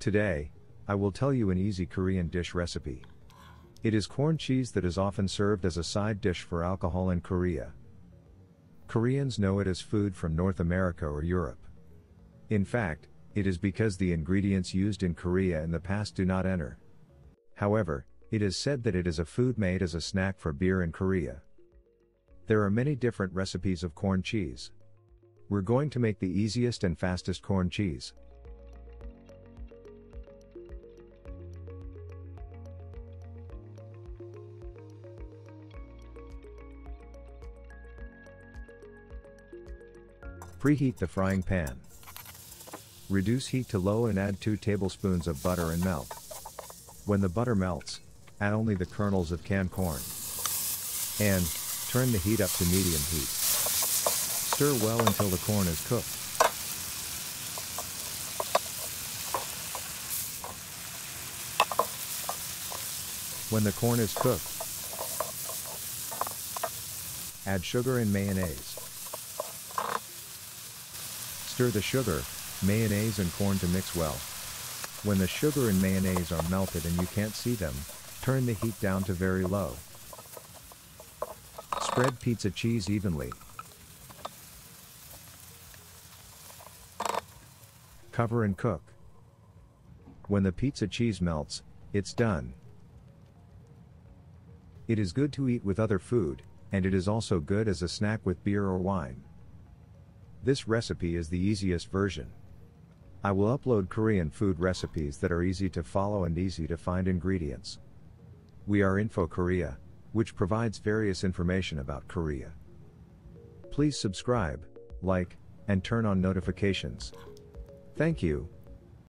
Today, I will tell you an easy Korean dish recipe. It is corn cheese that is often served as a side dish for alcohol in Korea. Koreans know it as food from North America or Europe. In fact, it is because the ingredients used in Korea in the past do not enter. However, it is said that it is a food made as a snack for beer in Korea. There are many different recipes of corn cheese. We're going to make the easiest and fastest corn cheese. Preheat the frying pan. Reduce heat to low and add 2 tablespoons of butter and melt. When the butter melts, add only the kernels of canned corn. And, turn the heat up to medium heat. Stir well until the corn is cooked. When the corn is cooked, add sugar and mayonnaise. Stir the sugar, mayonnaise and corn to mix well. When the sugar and mayonnaise are melted and you can't see them, turn the heat down to very low. Spread pizza cheese evenly. Cover and cook. When the pizza cheese melts, it's done. It is good to eat with other food, and it is also good as a snack with beer or wine. This recipe is the easiest version. I will upload Korean food recipes that are easy to follow and easy to find ingredients. We are Info Korea, which provides various information about Korea. Please subscribe, like, and turn on notifications. Thank you.